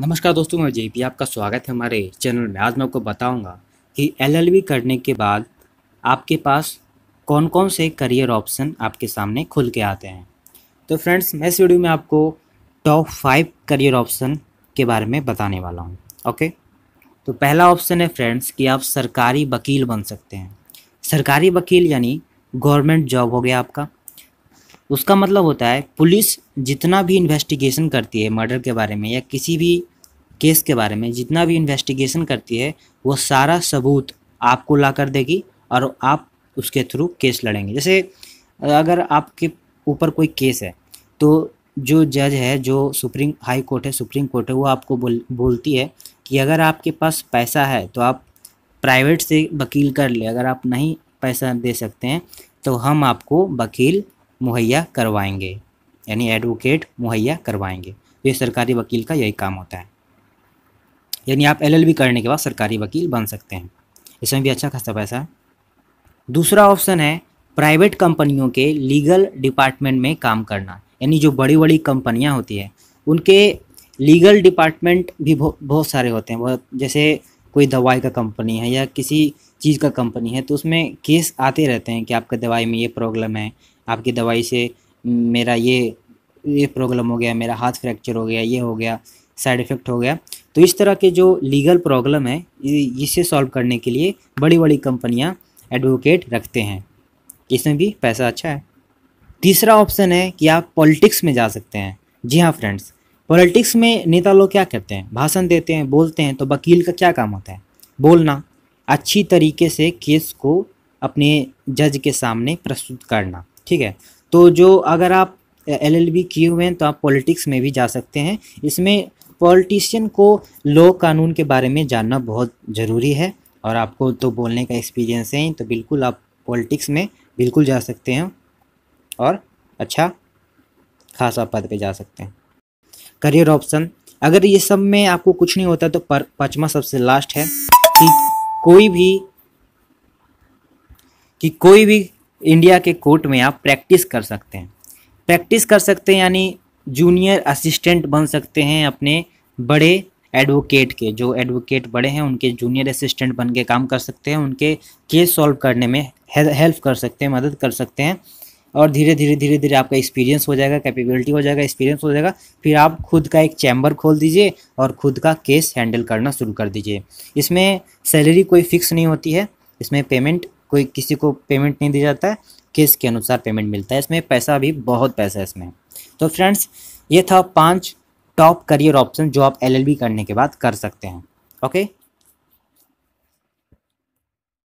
नमस्कार दोस्तों, मैं जेपी, आपका स्वागत है हमारे चैनल में। आज मैं आपको बताऊँगा कि एलएलबी करने के बाद आपके पास कौन कौन से करियर ऑप्शन आपके सामने खुल के आते हैं। तो फ्रेंड्स मैं इस वीडियो में आपको टॉप फाइव करियर ऑप्शन के बारे में बताने वाला हूँ ओके तो पहला ऑप्शन है फ्रेंड्स कि आप सरकारी वकील बन सकते हैं। सरकारी वकील यानी गवर्नमेंट जॉब हो गया आपका उसका मतलब होता है, पुलिस जितना भी इन्वेस्टिगेशन करती है मर्डर के बारे में या किसी भी केस के बारे में, जितना भी इन्वेस्टिगेशन करती है, वो सारा सबूत आपको ला कर देगी और आप उसके थ्रू केस लड़ेंगे। जैसे, अगर आपके ऊपर कोई केस है तो जो जज है, जो सुप्रीम हाई कोर्ट है, सुप्रीम कोर्ट है, वो आपको बोल, बोलती है कि अगर आपके पास पैसा है तो आप प्राइवेट से वकील कर ले। अगर आप नहीं पैसा दे सकते हैं तो हम आपको वकील मुहैया करवाएँगे, यानी एडवोकेट मुहैया करवाएँगे। तो ये सरकारी वकील का यही काम होता है। यानी आप एलएलबी करने के बाद सरकारी वकील बन सकते हैं। इसमें भी अच्छा खासा पैसा है। दूसरा ऑप्शन है प्राइवेट कंपनियों के लीगल डिपार्टमेंट में काम करना। यानी जो बड़ी बड़ी कंपनियाँ होती हैं, उनके लीगल डिपार्टमेंट भी बहुत सारे होते हैं। बहुत, जैसे कोई दवाई का कंपनी है या किसी चीज़ का कंपनी है तो उसमें केस आते रहते हैं कि आपका दवाई में ये प्रॉब्लम है आपकी दवाई से मेरा ये ये प्रॉब्लम हो गया, मेरा हाथ फ्रैक्चर हो गया, ये हो गया साइड इफ़ेक्ट हो गया। तो इस तरह के जो लीगल प्रॉब्लम है इसे सॉल्व करने के लिए बड़ी बड़ी कंपनियाँ एडवोकेट रखते हैं। इसमें भी पैसा अच्छा है। तीसरा ऑप्शन है कि आप पॉलिटिक्स में जा सकते हैं। जी हाँ फ्रेंड्स पॉलिटिक्स में नेता लोग क्या करते हैं? भाषण देते हैं, बोलते हैं तो वकील का क्या काम होता है? बोलना, अच्छी तरीके से केस को अपने जज के सामने प्रस्तुत करना। ठीक है? तो जो अगर आप एलएलबी किए हुए हैं तो आप पॉलिटिक्स में भी जा सकते हैं। इसमें पॉलिटिशियन को लॉ कानून के बारे में जानना बहुत ज़रूरी है और आपको तो बोलने का एक्सपीरियंस है तो बिल्कुल आप पॉलिटिक्स में बिल्कुल जा सकते हैं और अच्छा खासा पद पे जा सकते हैं। करियर ऑप्शन, अगर ये सब में आपको कुछ नहीं होता तो पाँचवा सबसे लास्ट है कि कोई भी, कि कोई भी इंडिया के कोर्ट में आप प्रैक्टिस कर सकते हैं। प्रैक्टिस कर सकते हैं, यानी जूनियर असिस्टेंट बन सकते हैं अपने बड़े एडवोकेट के। जो एडवोकेट बड़े हैं, उनके जूनियर असिस्टेंट बन के काम कर सकते हैं, उनके केस सॉल्व करने में हेल्प कर सकते हैं, मदद कर सकते हैं। और धीरे धीरे धीरे धीरे आपका एक्सपीरियंस हो जाएगा कैपेबिलिटी हो जाएगा एक्सपीरियंस हो जाएगा। फिर आप खुद का एक चैम्बर खोल दीजिए और खुद का केस हैंडल करना शुरू कर दीजिए। इसमें सैलरी कोई फिक्स नहीं होती है, इसमें पेमेंट कोई किसी को पेमेंट नहीं दिया जाता है केस के अनुसार पेमेंट मिलता है, इसमें पैसा भी बहुत पैसा है इसमें। तो फ्रेंड्स ये था पाँच टॉप करियर ऑप्शन जो आप एलएलबी करने के बाद कर सकते हैं ओके